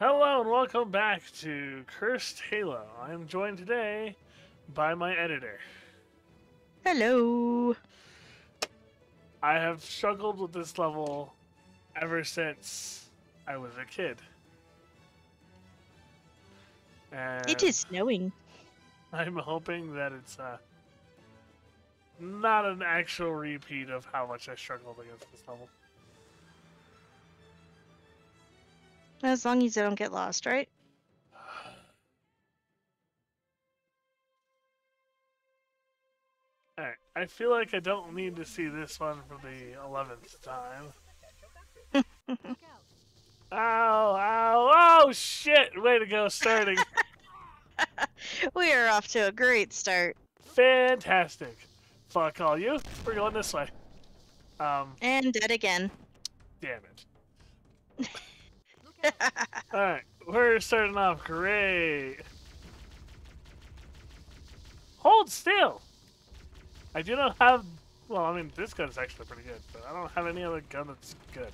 Hello and welcome back to Cursed Halo. I am joined today by my editor. Hello. I have struggled with this level ever since I was a kid. And It is snowing. I'm hoping that it's uh, not an actual repeat of how much I struggled against this level. As long as I don't get lost, right? Alright, I feel like I don't need to see this one for the 11th time. Ow, ow, oh shit! Way to go, starting. we are off to a great start. Fantastic. Fuck all you. We're going this way. Um, And dead again. damn it. Alright, we're starting off great. Hold still! I do not have. Well, I mean, this gun is actually pretty good, but I don't have any other gun that's good.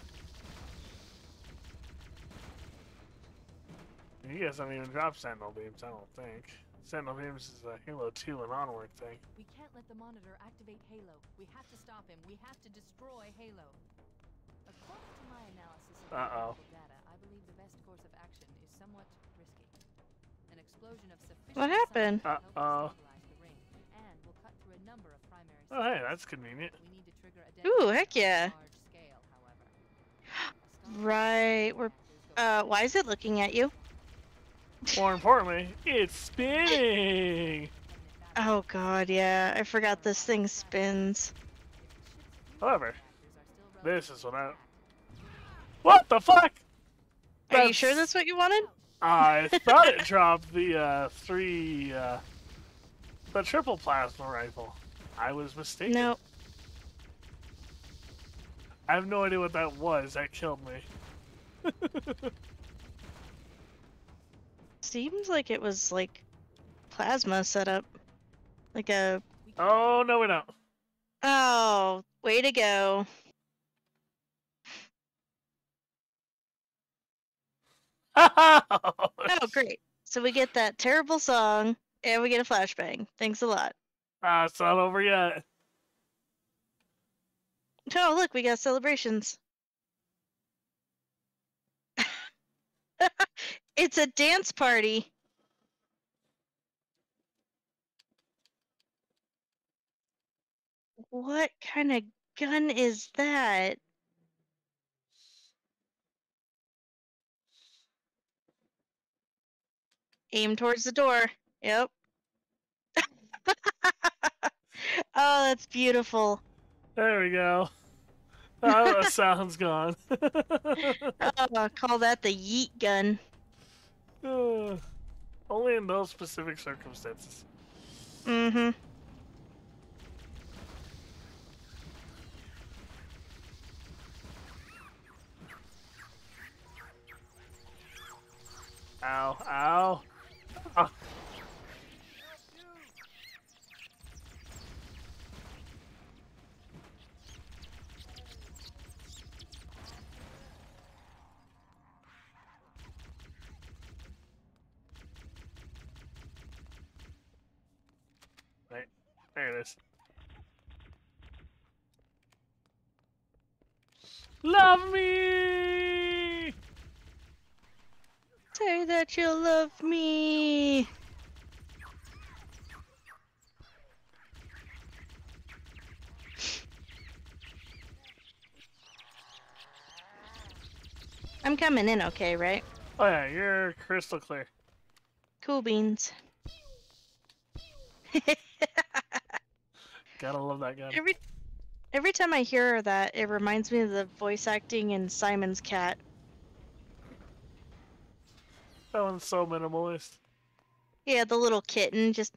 You guys don't even drop Sentinel Beams, I don't think. Sentinel Beams is a Halo 2 and onward thing. We can't let the monitor activate Halo. We have to stop him. We have to destroy Halo. According to my analysis Uh-oh. Best course of action is somewhat risky. An explosion of sufficient What happened? size will help Uh-oh. us stabilize the ring, and will cut through a number of primary Oh, hey, that's convenient. We need to trigger a Ooh, heck yeah. on a large scale, however. Right, we're- Uh, why is it looking at you? More importantly, it's spinning! Oh god, yeah. I forgot this thing spins. However, this is what I. What the fuck? Are you sure That's- what you wanted? I thought it dropped the uh, three, uh, the triple plasma rifle. I was mistaken. No. I have no idea what that was. That killed me. Seems like it was like plasma setup. Like a oh no, we don't. Oh, way to go. Oh, great. So we get that terrible song and we get a flashbang. Thanks a lot. Ah, it's not over yet. Oh, look, we got celebrations. it's a dance party. What kind of gun is that? Aim towards the door. Yep. oh, that's beautiful. There we go. Oh, the sound's gone. Oh, call that the yeet gun. Uh, Only in those specific circumstances. Mm-hmm. Ow, ow. Ah. Right, there it is. Love me! Say that you love me. I'm coming in okay, right? Oh yeah, you're crystal clear. Cool beans. Gotta love that guy. every every time I hear that, it reminds me of the voice acting in Simon's Cat. That one's so minimalist. Yeah, the little kitten just.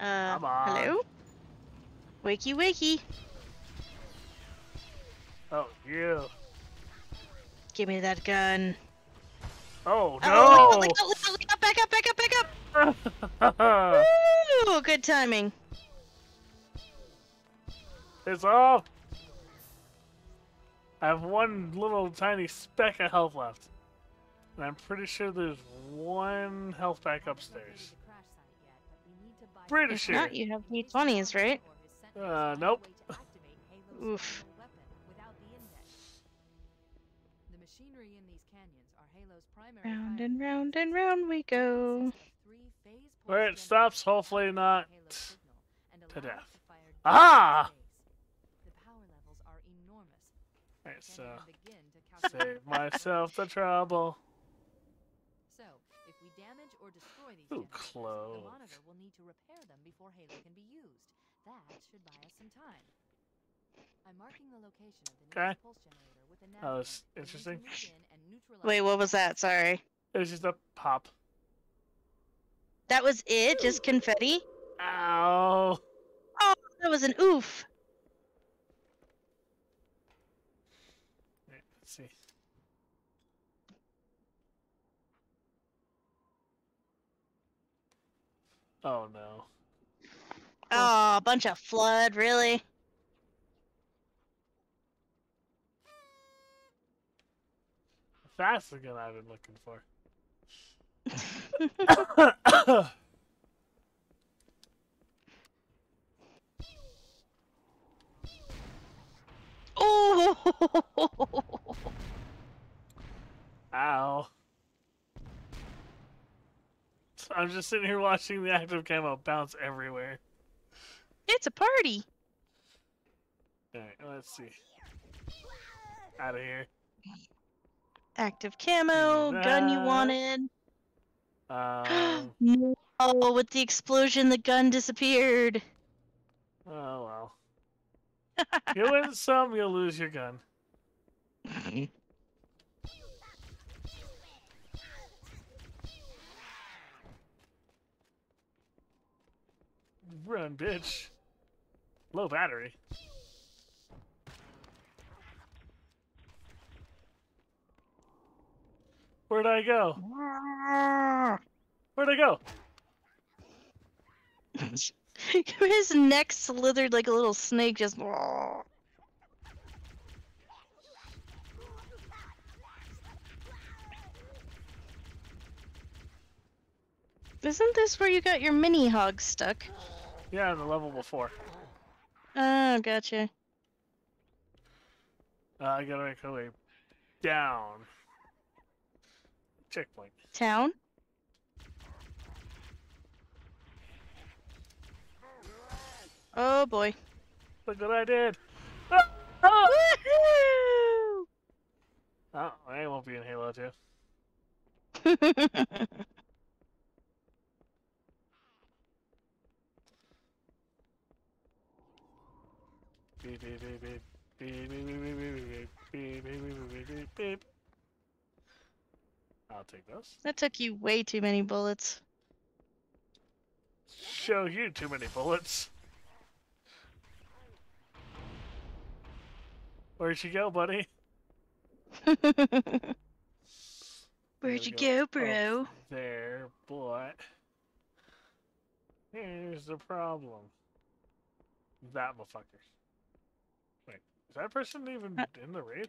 Uh, Come on. hello? Wakey, wakey. Oh, you. Give me that gun. Oh, Oh, no! look out, look back up, back up, back up! Ooh, good timing. it's off! I have one little tiny speck of health left. And I'm pretty sure there's one health back upstairs. Pretty If sure. not, you have D20s, right? Uh, nope. Oof. The machinery in these canyons are Halo's primary Round and round and round we go. Where it stops, hopefully not Halo's signal and to death. Ah! to space. The power levels are enormous. Alright, so even begin save myself the trouble. So, if we damage or destroy these Ooh, clothes. the monitor will need to repair them before Halo can be used. That should buy us some time. I'm marking the location of the Okay. nearest pulse generator with a That was point. You'll need to interesting. move in and neutralize Wait, what was that? Sorry. It was just a pop. That was it? Just confetti? Ow! Oh, that was an oof. Wait, let's see. Oh no. Oh, a bunch of flood, really? That's the gun I've been looking for. oh! Ow. I'm just sitting here watching the active camo bounce everywhere. It's a party. Alright, let's see. Out of here. Active camo, gun you wanted. Um, no, Oh, with the explosion, the gun disappeared. oh well. You win some, you'll lose your gun. Run, bitch. Low battery. Where'd I go? Ah. Where'd I go? His neck slithered like a little snake, just. Isn't this where you got your mini hog stuck? Yeah, the level before. Oh, gotcha. Uh, I gotta make my way down. Checkpoint. Town? Oh boy. Look what I did. Oh, oh. oh I won't be in Halo 2. beep, beep, beep, beep. I'll take those. That took you way too many bullets. Show you too many bullets. Where'd you go, buddy? Where'd you go. go, bro? There, but here's the problem. That motherfucker. Wait, is that person even Uh. in the raid?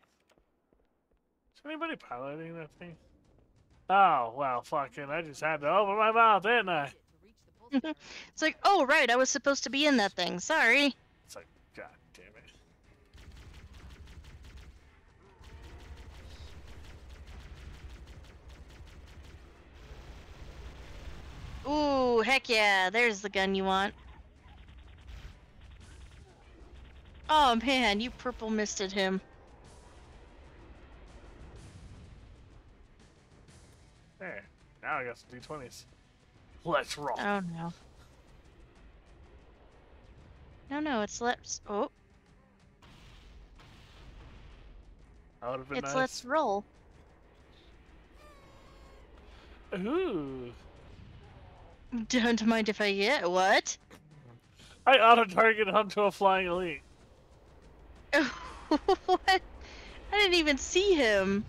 Is anybody piloting that thing? Oh, well, fucking, I just had to open my mouth, didn't I? To reach the pulse It's like, oh right, I was supposed to be in that thing. Sorry. Ooh, heck yeah, there's the gun you want. Oh man, you purple misted him. There. Now I got some D20s. Let's roll. Oh no. No, no, it's let's. Oh, that would have been it's nice. let's roll. Ooh. Don't mind if I get what? I auto target onto a flying elite. what? I didn't even see him.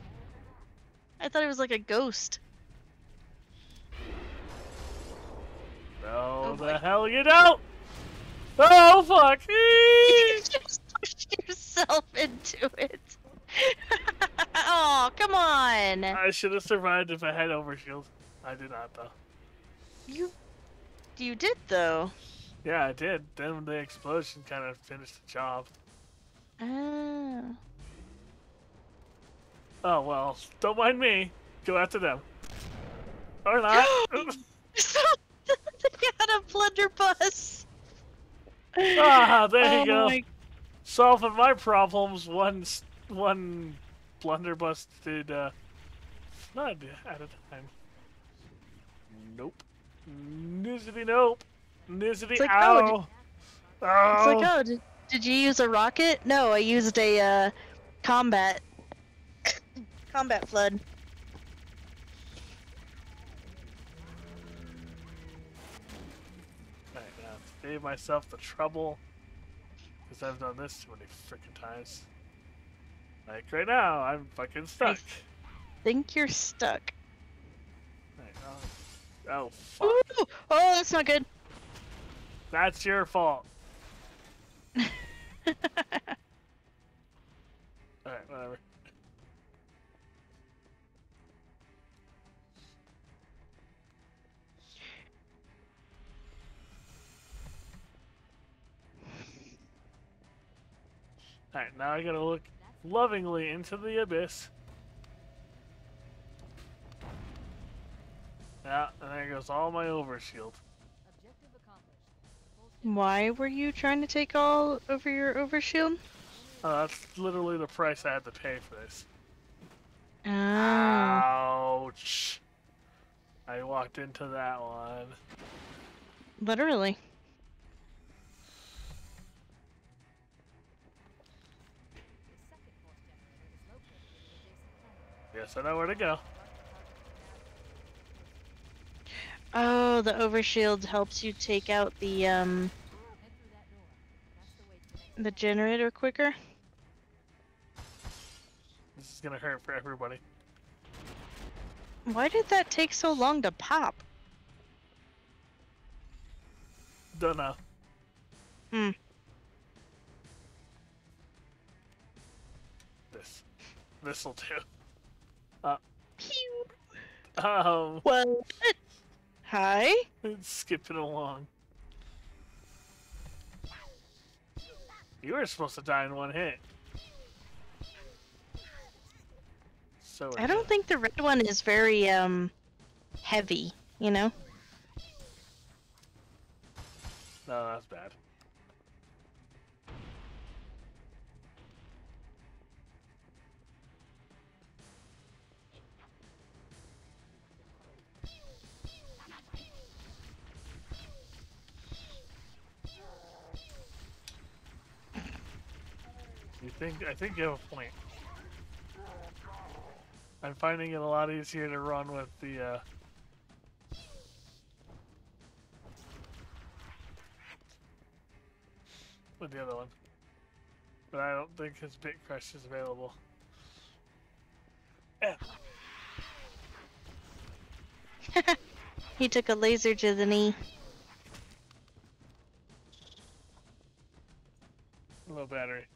I thought it was like a ghost. No, Oh the hell you don't! Oh fuck! You just pushed yourself into it. oh, come on! I should have survived if I had overshield. I did not though. You, you did though. Yeah, I did. Then the explosion kind of finished the job. Ah. Oh well, don't mind me. Go after them. Or not. they had a blunderbuss. ah, there oh you go. My... Solving my problems one one blunderbuss did uh, flood at a time. Nope. Nizzity nope. Nizzity It's like, ow. oh, oh. It's like, oh, did, did you use a rocket? No, I used a uh, combat combat flood. Alright, now save myself the trouble. Because I've done this too many freaking times. Like right now, I'm fucking stuck. Think you're stuck. Alright, oh, oh, that's not good. That's your fault. Alright, whatever. Alright, now I gotta look lovingly into the abyss. Yeah, and there goes all my overshield. Objective. Why were you trying to take all over your overshield? Oh, that's literally the price I had to pay for this. Ah, Ouch. I walked into that one. literally. The second force generator is located in the adjacent planet. Yes, I know where to go. Oh, the overshield helps you take out the um Head through that door. That's the way to the next the generator quicker. This is gonna hurt for everybody. Why did that take so long to pop? Don't know. Hmm. This. This'll do. Uh. Pew. Um, Well, hi. it's skipping along. You were supposed to die in one hit. So I don't think the red one is very um heavy. You know. No, that's bad. Think? I think you have a point. I'm finding it a lot easier to run with the uh, with the other one. But I don't think his bit crush is available. Eh, he took a laser to the knee. low battery.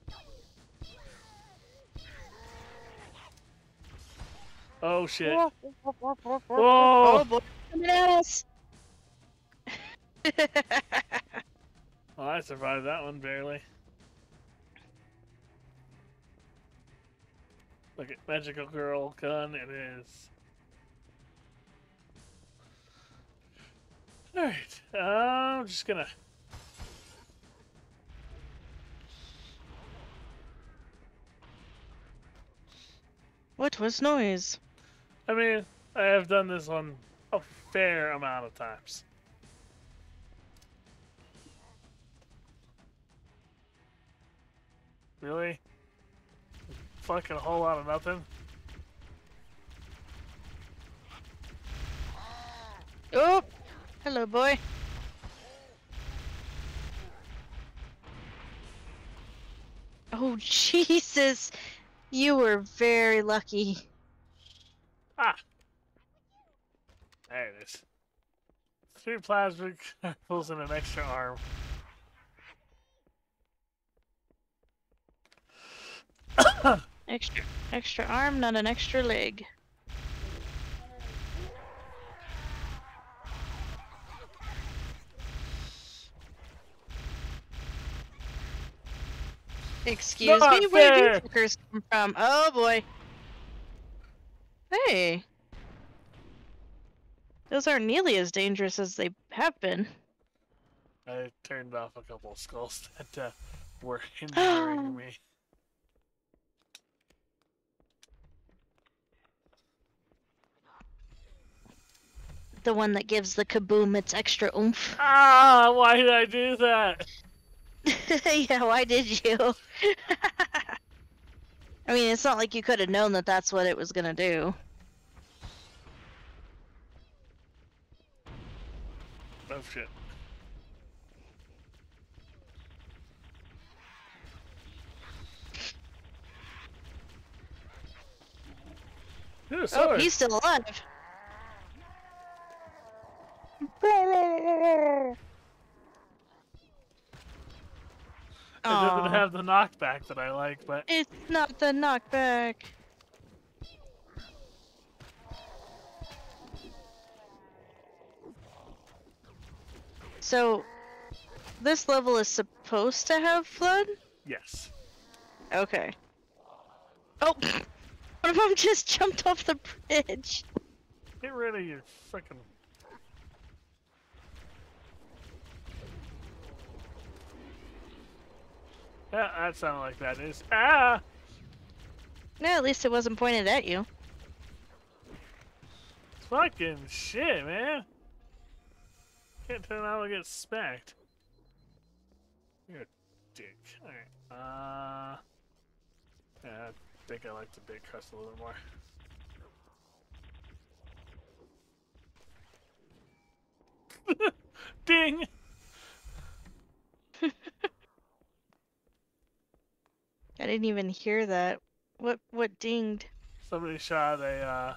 Oh shit. Oh Oh! boy, coming at us. Well, I survived that one barely. Look at magical girl gun. It is. All right. Uh, I'm just gonna. what was noise? I mean, I have done this one a fair amount of times. Really? Fucking a whole lot of nothing? Oh, hello, boy. Oh, Jesus. You were very lucky. Ah! There it is. Three plasma rifles and an extra arm. Extra, extra arm, not an extra leg. Excuse Not me, where fair. did these fuckers come from? Oh boy. Hey. Those aren't nearly as dangerous as they have been. I turned off a couple of skulls that uh, were hindering me. The one that gives the kaboom its extra oomph. Ah, why did I do that? yeah, why did you? I mean, it's not like you could have known that that's what it was gonna do. Oh shit. Ooh, Oh, he's still alive. It doesn't have the knockback that I like, but It's not the knockback. So, this level is supposed to have flood? yes. Okay. Oh, one of them just jumped off the bridge. Get rid of your frickin' Yeah, that sounded like that is. Ah! No, at least it wasn't pointed at you. Fucking shit, man. Can't turn out and get smacked. You're a dick. Alright. Uh. Yeah, I think I like the big crust a little bit more. Ding! I didn't even hear that. What what dinged? Somebody shot a, uh.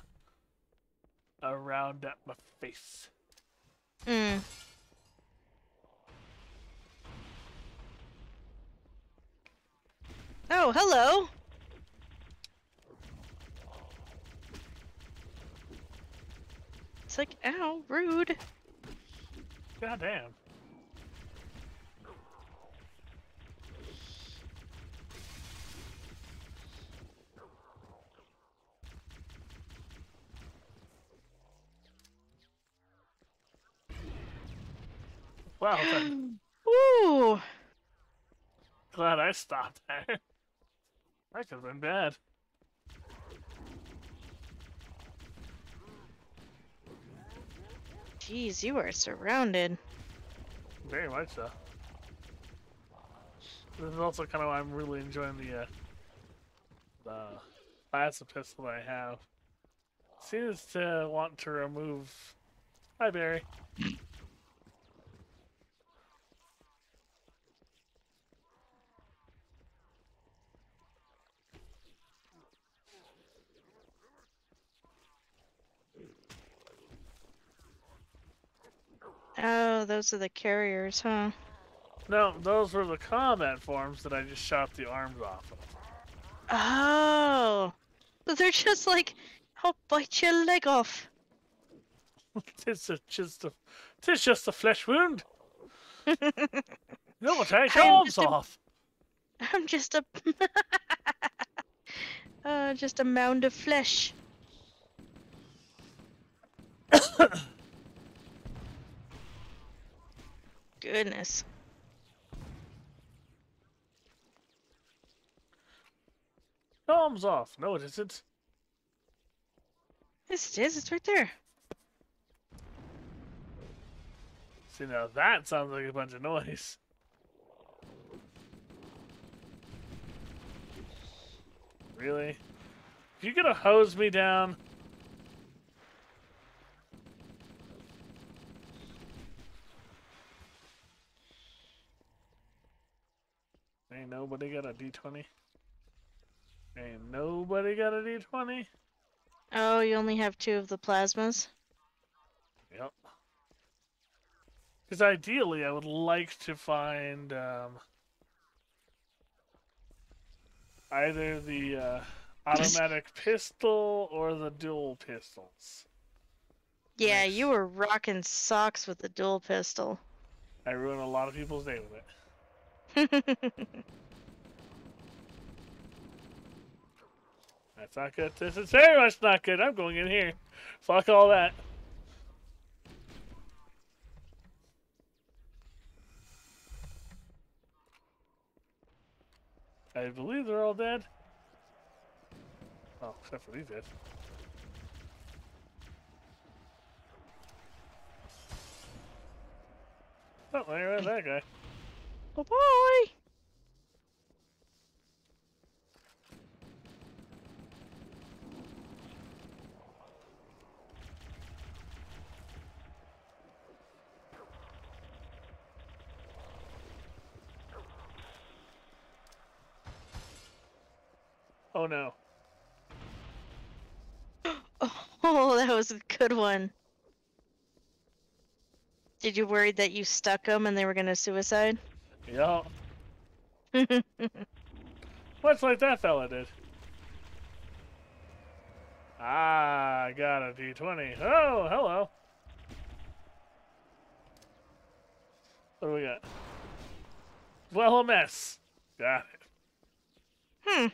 A round at my face. Mm. Oh, hello. It's like, ow, rude. God damn. Wow, then Ooh. glad I stopped there. That could have been bad. Jeez, you are surrounded. Very much so. This is also kind of why I'm really enjoying the uh, the class of pistol that I have. Seems to want to remove. Hi, Barry. Oh, those are the carriers, huh? No, those were the combat forms that I just shot the arms off of. Oh. But they're just like, I'll bite your leg off. It's a, just a, it's just a flesh wound. No, take I'm arms off. I'm just a uh, just a mound of flesh. Goodness. Arms off. No, it isn't. Yes, it is. It's right there. See, now that sounds like a bunch of noise. Really? If you're gonna hose me down? Ain't nobody got a D20? Ain't nobody got a D20? Oh, you only have two of the plasmas. Yep. Because ideally, I would like to find um, either the uh, automatic pistol or the dual pistols. Yeah, Nice. you were rocking socks with the dual pistol. I ruined a lot of people's day with it. That's not good. This is very much not good. I'm going in here. Fuck all that. I believe they're all dead. Oh, except for these guys. Oh, went that guy. Oh boy! Oh no. Oh, that was a good one. Did you worry that you stuck them and they were gonna suicide? Yeah. Much like that fella did. Ah, I got a D20. Oh, hello. What do we got? Well, a mess. Got it. hmm.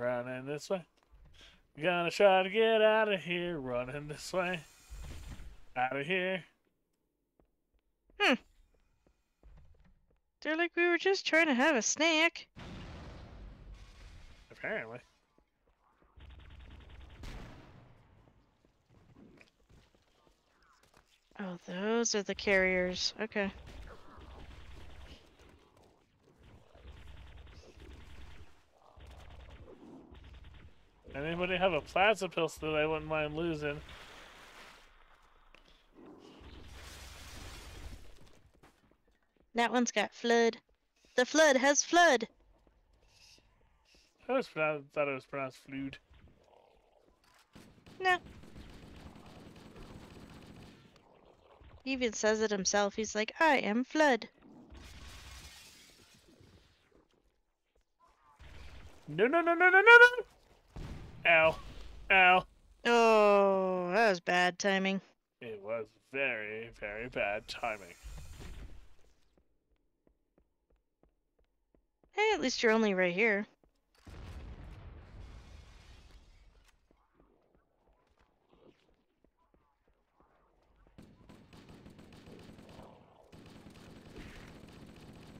Running this way. Gonna try to get out of here. Running this way. Out of here. Hmm. They're like we were just trying to have a snack. Apparently. Oh, those are the carriers. Okay. Anybody have a plasma pistol that I wouldn't mind losing? That one's got flood. The flood has flood. I was thought it was pronounced flued. No. He even says it himself. He's like, I am flood. No, no, no, no, no, no, no! Ow. Ow. Oh, that was bad timing. It was very, very bad timing. Hey, at least you're only right here.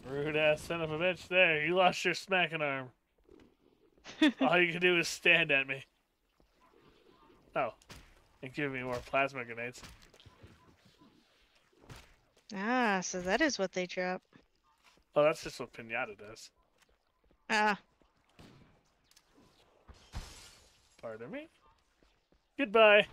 Rude ass son of a bitch. There, you lost your smacking arm. All you can do is stand at me. Oh. And give me more plasma grenades. Ah, so that is what they drop. Oh, that's just what Pinata does. Ah, Pardon me? Goodbye.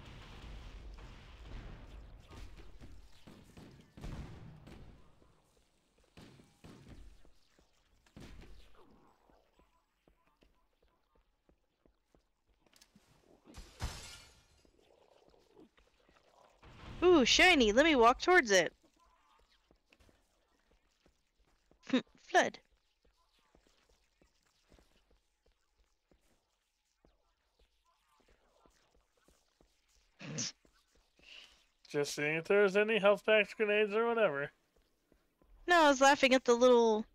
ooh, shiny. Let me walk towards it. Flood. Just seeing if there's any health packs, grenades, or whatever. No, I was laughing at the little,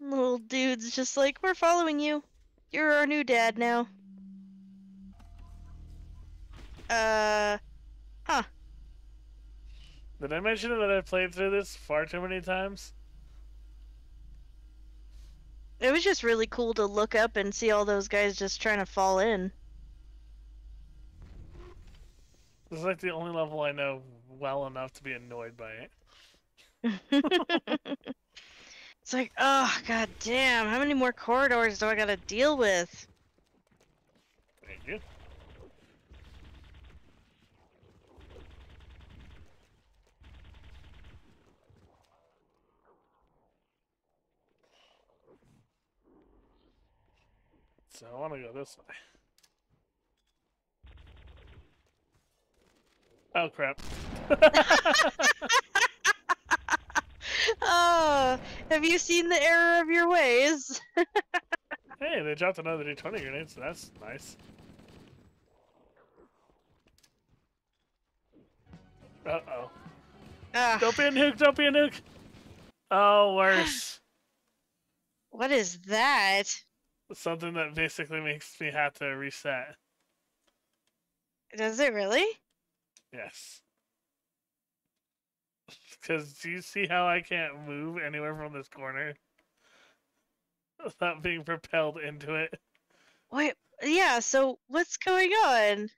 little dudes. Just like we're following you. You're our new dad now. Uh, huh. Did I mention that I've played through this far too many times? it was just really cool to look up and see all those guys just trying to fall in. This is like the only level I know well enough to be annoyed by it. it's like, oh god damn, how many more corridors do I gotta deal with? Thank you. So I want to go this way. Oh crap. Oh, have you seen the error of your ways? Hey, they dropped another D20 grenade, so that's nice. Uh oh. Ah, Don't be a nuke, don't be a nuke! Oh, worse. what is that? Something that basically makes me have to reset. Does it really? Yes. Because do you see how I can't move anywhere from this corner without being propelled into it? Wait, yeah, so what's going on?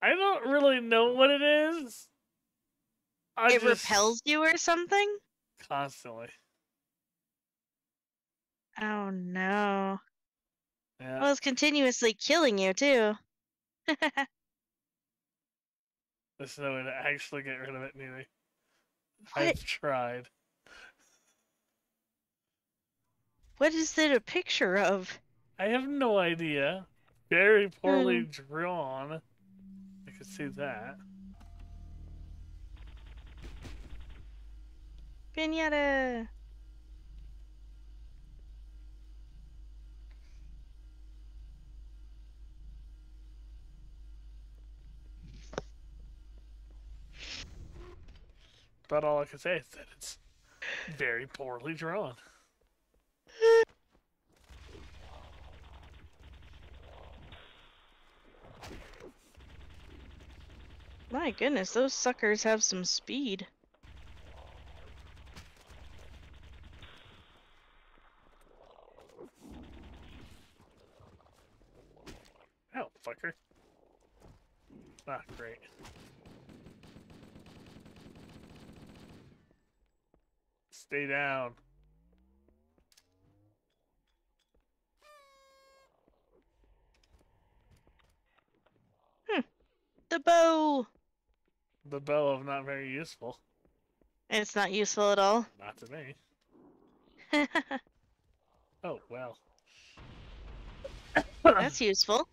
I don't really know what it is. I it just repels you or something? constantly. Oh no. Yeah. Well, it's continuously killing you too. There's no way to actually get rid of it neither. What? I've tried. what is it a picture of? I have no idea. Very poorly hmm. drawn. I could see that. Pinata. But all I can say is that it's very poorly drawn. My goodness, those suckers have some speed. Oh, fucker. Ah, great. Stay down. Hmm. The bow! The bow of not very useful. It's not useful at all. Not to me. Oh, well. That's useful.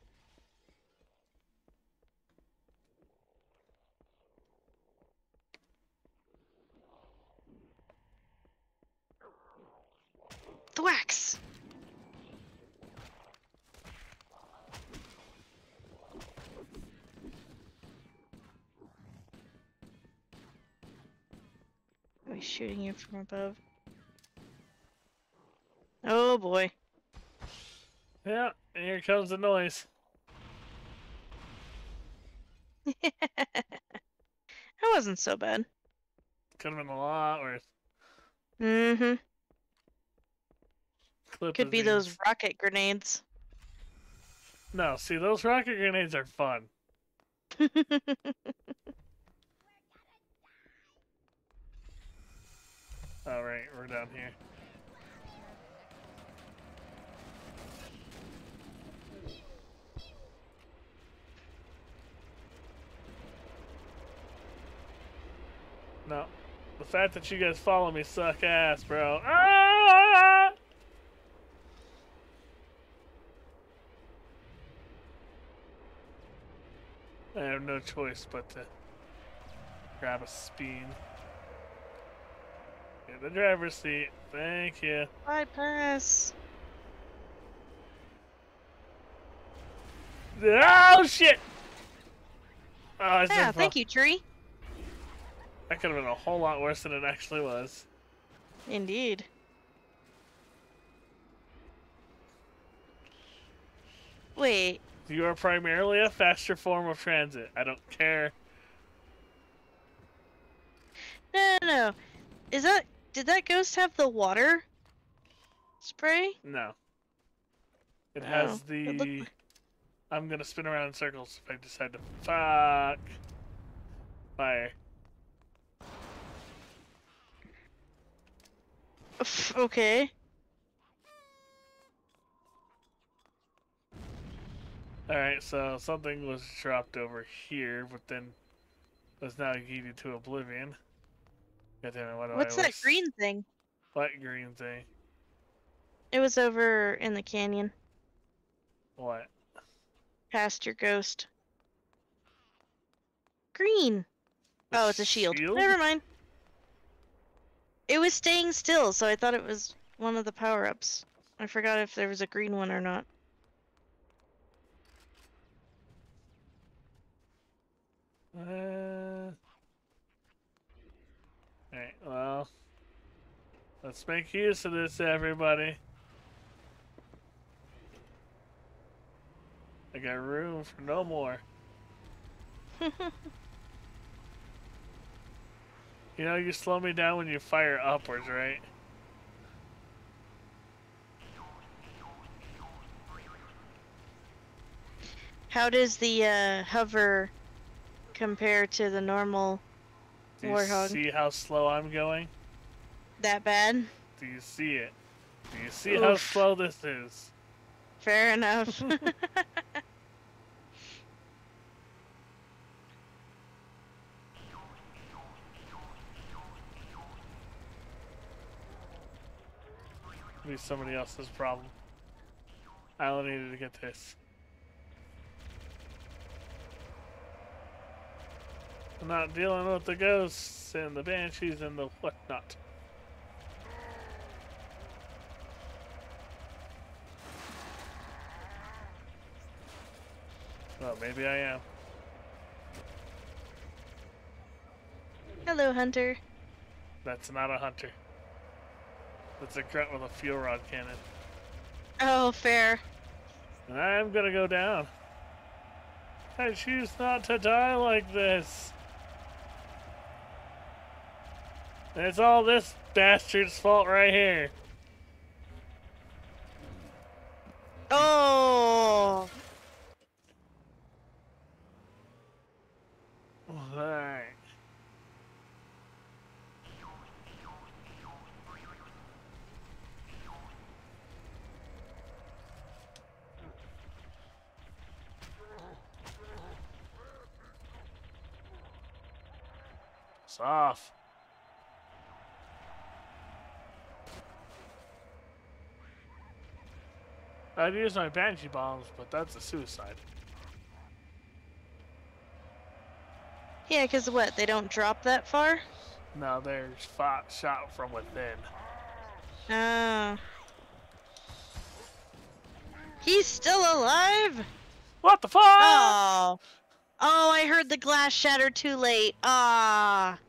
Thwax! Are we shooting you from above? Oh boy. Yeah, and here comes the noise. that wasn't so bad. Could have been a lot worse. Mm-hmm. Clip Could be those rocket grenades. No, see, those rocket grenades are fun. Alright, we're down here. No. The fact that you guys follow me suck ass, bro. Ah! I have no choice but to grab a speed. Get the driver's seat. Thank you. Bypass. Oh shit! Oh, Yeah, thank you, tree. That could have been a whole lot worse than it actually was. Indeed. Wait, You are primarily a faster form of transit. I don't care. no, no, no. Is that did that ghost have the water spray? No. It oh, has Oh, it looked the. I'm gonna spin around in circles if I decide to fuck. Fire. Okay. Alright, so something was dropped over here, but then was now yeeted to oblivion. God damn it, why do What's I that always- green thing? What green thing? It was over in the canyon, What? past your ghost. Green. The Oh, it's a shield. shield? Never mind. It was staying still, so I thought it was one of the power ups. I forgot if there was a green one or not. Uh, Alright, well. Let's make use of this, everybody. I got room for no more. You know, you slow me down when you fire upwards, right? How does the uh, hover compare to the normal Do you Warthog. see how slow I'm going? that bad? Do you see it? Do you see how slow this is? Fair enough. Be somebody else's problem. I only needed to get this. Not dealing with the ghosts and the banshees and the whatnot. Well, maybe I am. Hello, Hunter. That's not a hunter. That's a grunt with a fuel rod cannon. Oh, fair. And I'm gonna go down. I choose not to die like this. And it's all this bastard's fault right here. Oh, Alright. It's off. I'd use my banshee bombs, but that's a suicide. yeah. Cause what? They don't drop that far. No, they're fought, shot from within. Oh. He's still alive. What the fuck? Oh. Oh, I heard the glass shatter too late. Ah.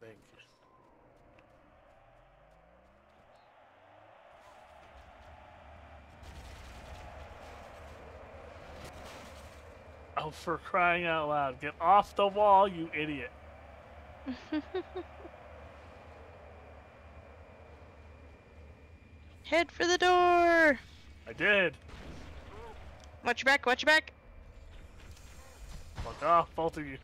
Thank you. Oh, for crying out loud. Get off the wall, you idiot. Head for the door. I did. Watch your back. Watch your back. Fuck off, both of you.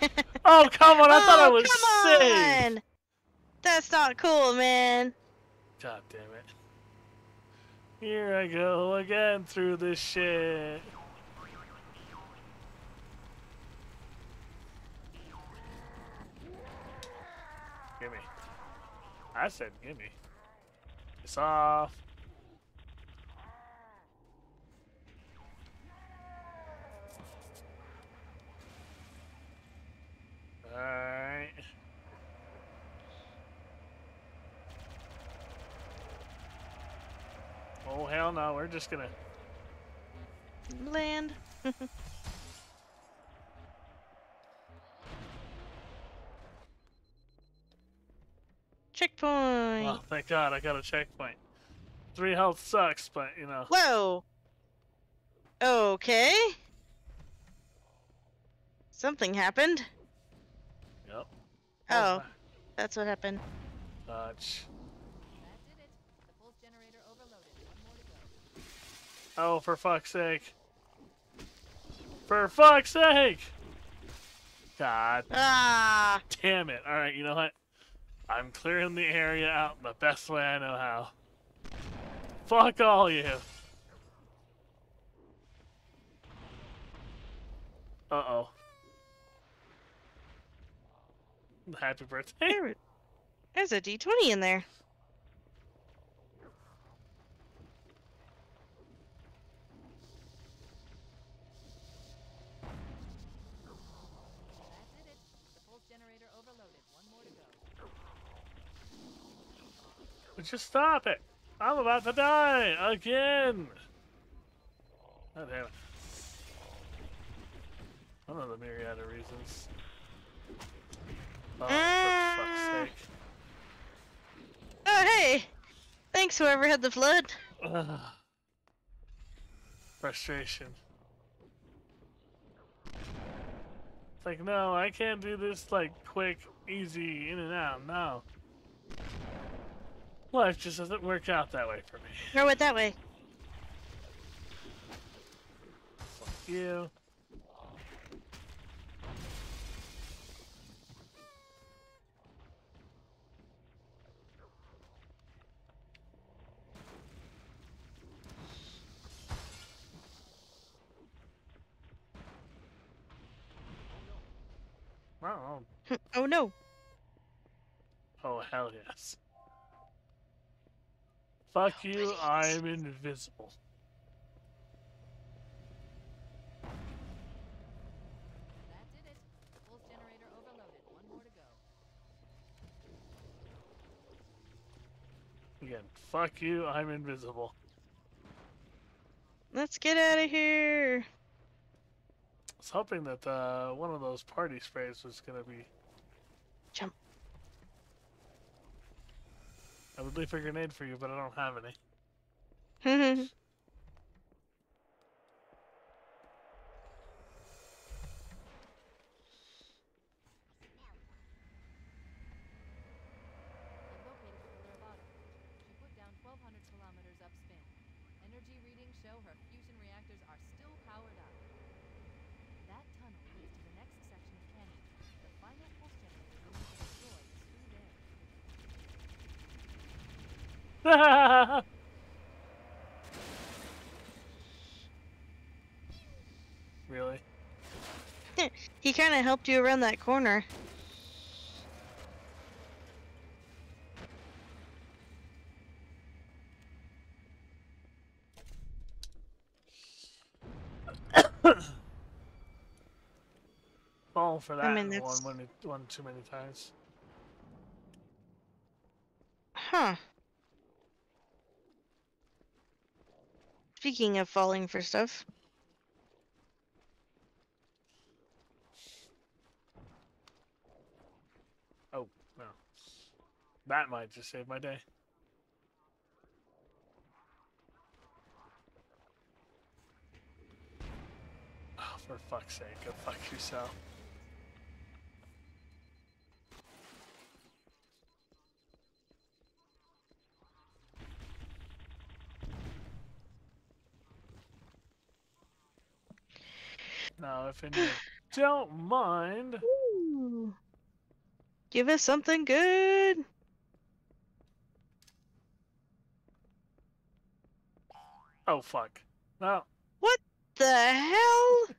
Oh, come on. I thought I Oh, was come safe. on! That's not cool, man. God damn it. Here I go again through this shit. Gimme. I said gimme. It's off. Alright. Oh hell no, we're just gonna Land. Checkpoint. Oh, thank God, I got a checkpoint. Three health sucks, but you know. Whoa. Okay. Something happened. Yep. Oh, that's what happened. Dodge. That did it. The pulse generator overloaded. One more to go. Oh, for fuck's sake. For fuck's sake! God Ah. damn it. Alright, you know what? I'm clearing the area out the best way I know how. Fuck all you. Uh oh. Happy birthday. There's a D20 in there. That did it. The pulse generator overloaded. One more to go. Just stop it. I'm about to die again. Oh, damn it. One of the myriad of reasons. Oh, for fuck's Ah. sake. Oh, hey! Thanks, whoever had the flood. Ugh. Frustration. It's like, no, I can't do this like quick, easy, in and out. No. Life just doesn't work out that way for me. Throw it that way. Fuck you. Oh, oh no. oh hell yes. Fuck you, I'm invisible. That did it. The pulse generator overloaded. One more to go. Again, fuck you, I'm invisible. Let's get out of here. I was hoping that uh, one of those party sprays was gonna be. I would leave a grenade for you, but I don't have any. I've located the Killer Bottom. She put down 1,200 kilometers upspin. Energy readings show her fusion reactors are still powered up. That tunnel leads to the next section of canyon. The final pulse generator we need to destroy is through there. really? he kind of helped you around that corner. Fall for that mean, one, one, one too many times. Huh. Speaking of falling for stuff, Oh, no. That might just save my day. Oh, for fuck's sake, go fuck yourself. Now, if you don't mind, Ooh. give us something good. Oh fuck, no, What The hell?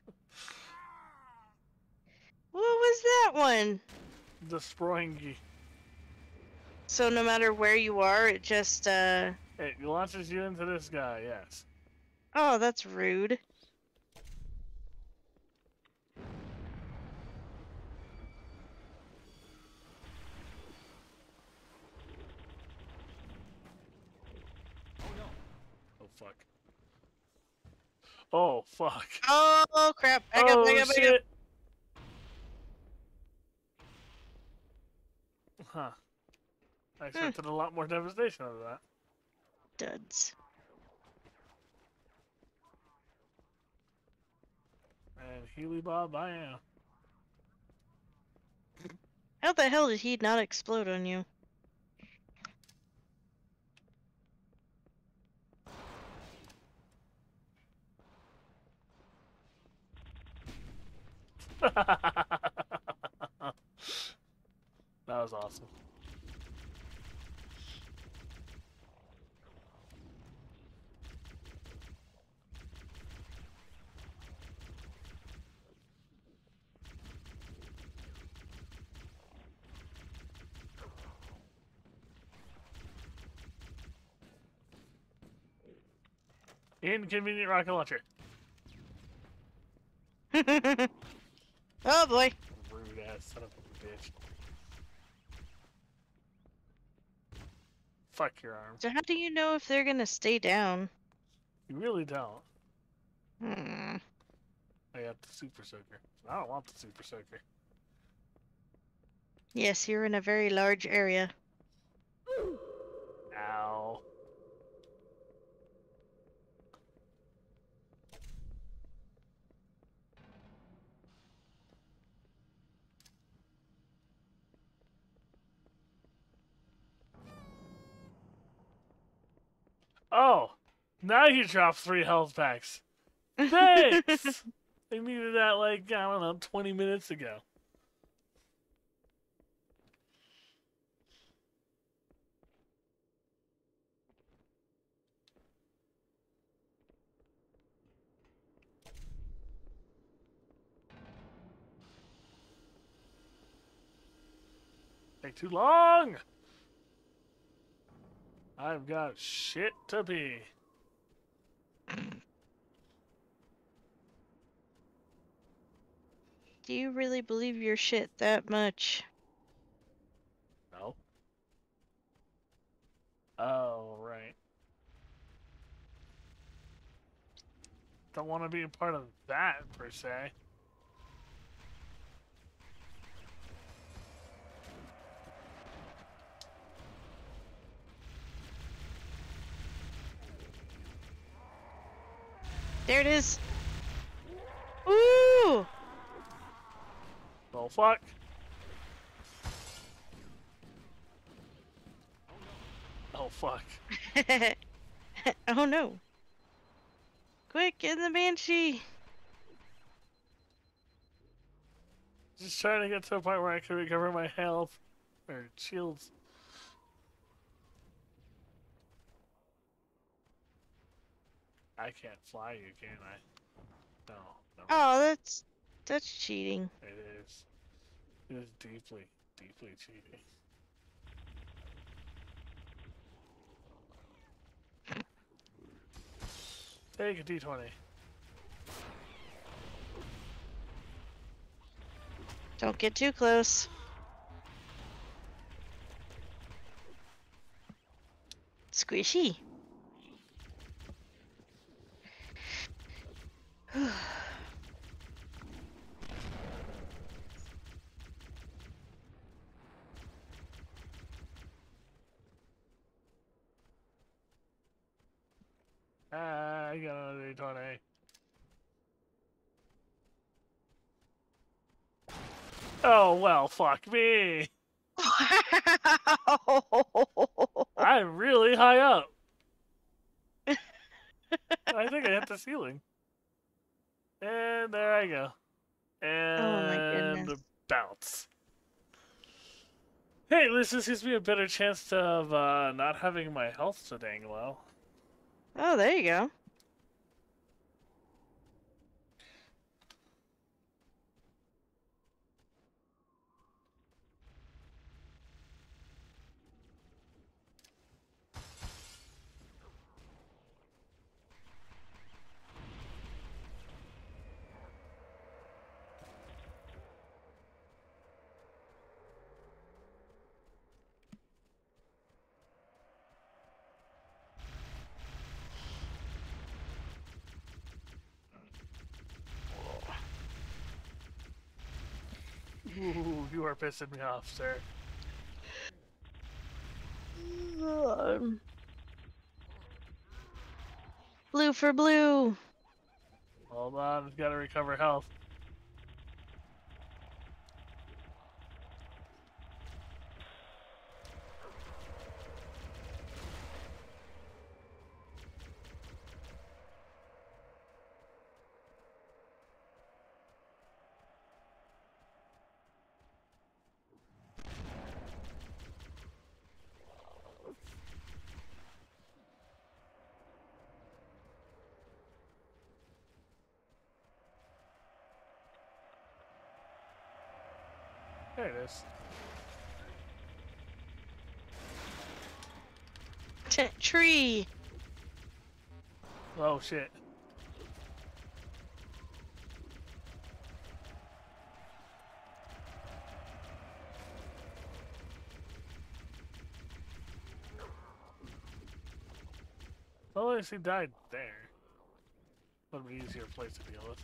What was that one? destroying gee. So no matter where you are, it just uh It launches you into this guy, yes. oh, that's rude. Oh no. Oh fuck. Oh fuck. Oh crap! Back oh up, back up, back up. shit. Huh. I expected a lot more devastation out of that. Duds. And Healy Bob, I am. How the hell did he not explode on you? that was awesome. Inconvenient rocket launcher. oh boy. Rude ass son of a bitch. Fuck your arm. So how do you know if they're gonna stay down? You really don't. Hmm. I got the super soaker. I don't want the super soaker. Yes, you're in a very large area. Ow. Oh, now you drop three health packs. Thanks. I needed that like I don't know, twenty minutes ago. Take too long. I've got shit to be. Do you really believe your shit that much? No. Oh, right. Don't want to be a part of that, per se. There it is. Ooh! Oh, fuck. Oh, fuck. oh no. Quick, get in the banshee. Just trying to get to a point where I can recover my health. Or shields. I can't fly you, can I? No. no. Oh, that's that's cheating. It is. It is deeply, deeply cheating. Take a d20. Don't get too close. Squishy. Ah, I got another d20. Oh, well, fuck me. I'm really high up. I think I hit the ceiling. And there I go. And Oh my goodness. bounce. Hey, at least this gives me a better chance of uh, not having my health so dang low. oh, there you go. Ooh, you are pissing me off, sir. Um, Blue for blue. Hold on, gotta recover health. There. T- tree. Oh shit. Least he died there. Would be easier place to deal with.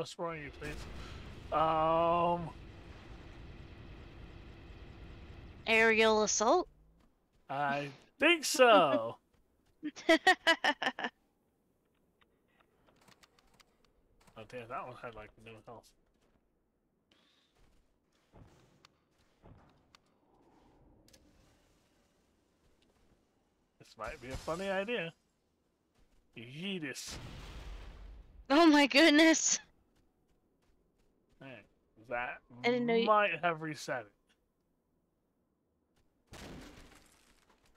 No, spoiling you, please. Um, Aerial assault? I think so. Oh damn, that one had like no health. This might be a funny idea. Yeetus. oh my goodness. That I didn't know you- might have reset it.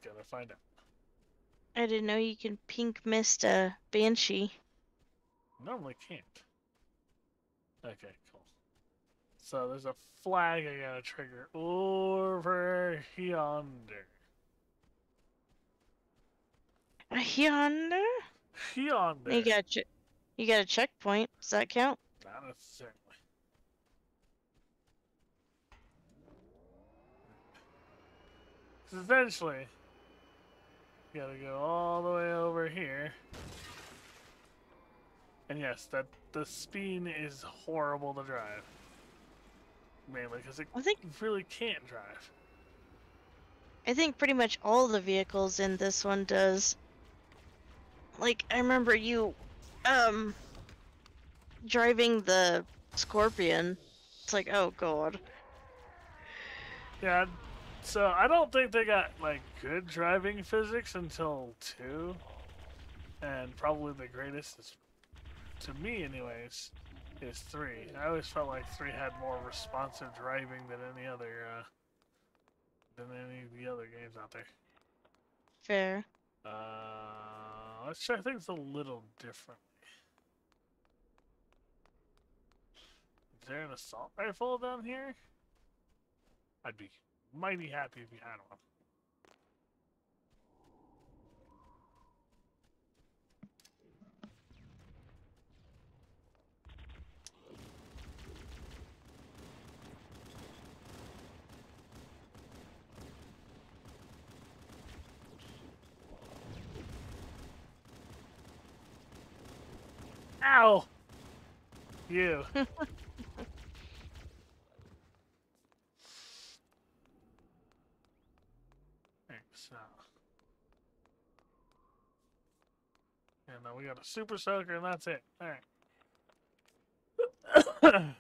Gotta find out. I didn't know you can pink mist a banshee. Normally can't. Okay, cool. So there's a flag I gotta trigger over yonder. Yonder? Yonder. You got you got a checkpoint. Does that count? Not essentially, you gotta go all the way over here. And yes, that the Speen is horrible to drive. Mainly because it I think really can't drive. I think pretty much all the vehicles in this one does. Like I remember you um driving the Scorpion. It's like, oh god. Yeah, so I don't think they got like good driving physics until two, and probably the greatest is, to me anyways, is three. I always felt like three had more responsive driving than any other uh, than any of the other games out there. Fair. Uh, let's try things a little differently. Is there an assault rifle down here? I'd be mighty happy if you had one. Ow! You. Thanks. So. And now we got a super soaker, and that's it. All right.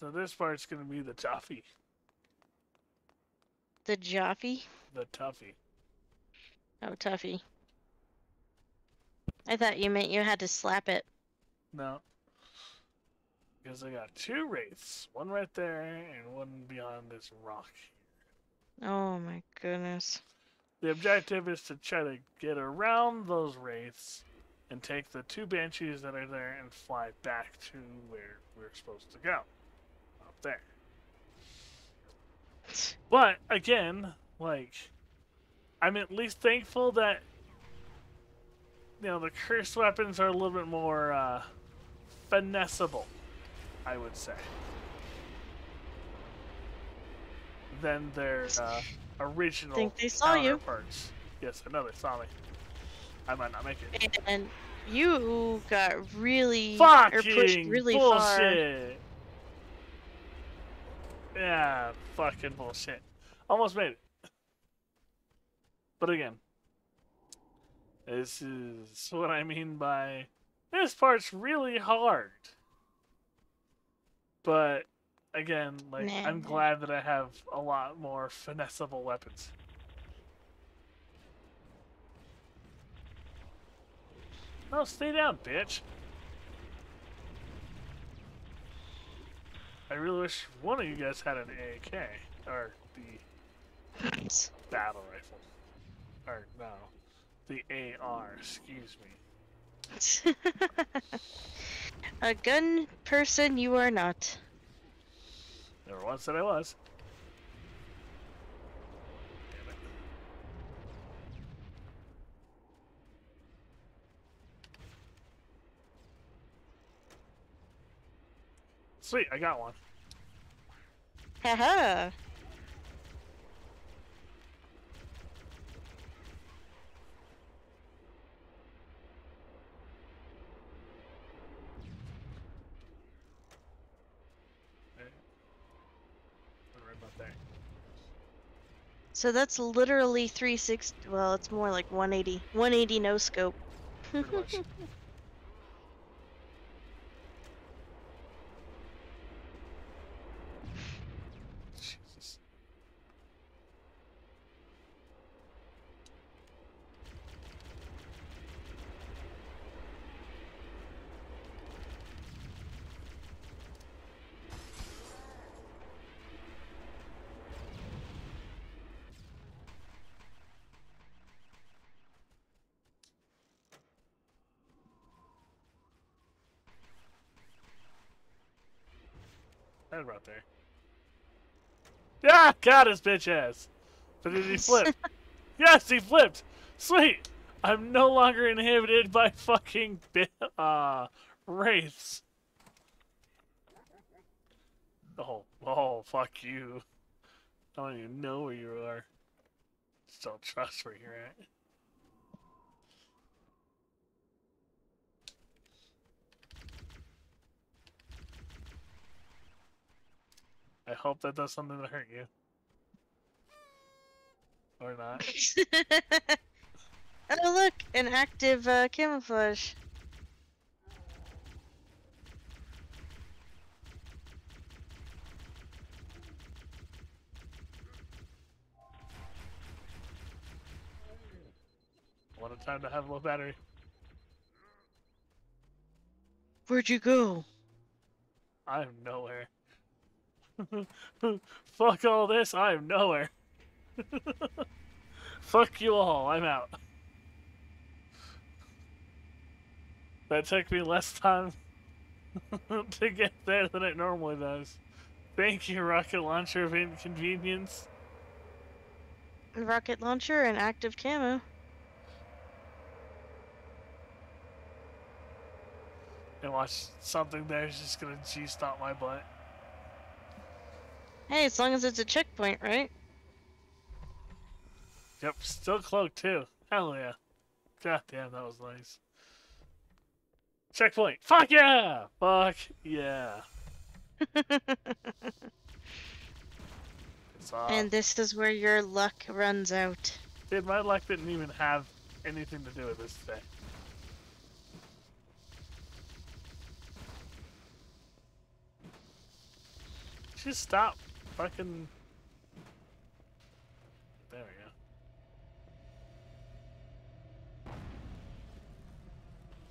so this part's gonna be the toffee. The Joffy? The toughie. Oh, Tuffy. I thought you meant you had to slap it. No. Because I got two wraiths, one right there and one beyond this rock. Oh my goodness. The objective is to try to get around those wraiths and take the two banshees that are there and fly back to where we're supposed to go. Up there. But again, like I'm at least thankful that you know the cursed weapons are a little bit more uh finessable, I would say. Than their uh, original Think they saw you. Yes, I know they saw me. I might not make it. And you got really or pushed Fucking really far. Yeah, fucking bullshit. Almost made it. But again, this is what I mean by this part's really hard. But again, like Nah, I'm nah. glad that I have a lot more finessable weapons. No, stay down, bitch. I really wish one of you guys had an AK or the battle rifle Or, no. The AR, excuse me. A gun person you are not. Never once said I was. Sweet, I got one. Haha. Right about there. So that's literally 360. Well, it's more like 180. 180 no scope. Pretty much. Jesus. Right about there. Yeah, got his bitch ass. But did he flip? yes, he flipped. Sweet. I'm no longer inhibited by fucking uh wraiths. Oh, oh, fuck you. I don't even know where you are. Still trust where you're at. I hope that does something to hurt you. Or not. oh look, an active uh, camouflage. What a time to have a low battery. Where'd you go? I am nowhere. Fuck all this, I am nowhere. Fuck you all, I'm out. That took me less time to get there than it normally does. Thank you, rocket launcher of inconvenience. Rocket launcher and active camo. And watch something there is just gonna G stop my butt. Hey, as long as it's a checkpoint, right? Yep, still cloaked too. Hell yeah. God damn, that was nice. Checkpoint. Fuck yeah! Fuck yeah. Uh, and this is where your luck runs out. dude, my luck didn't even have anything to do with this today. Just stop fucking. There we go.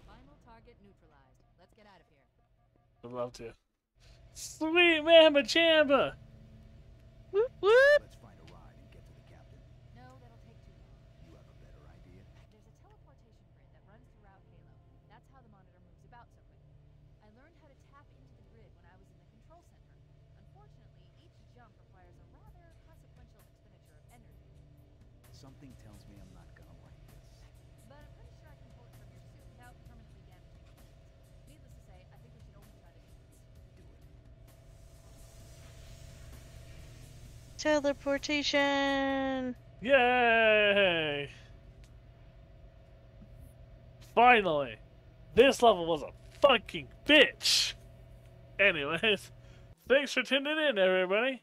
Final target neutralized. Let's get out of here. I'd love to. Sweet Mama Chamba! Whoop whoop! Teleportation! Yay! Finally! This level was a fucking bitch! Anyways, thanks for tuning in, everybody.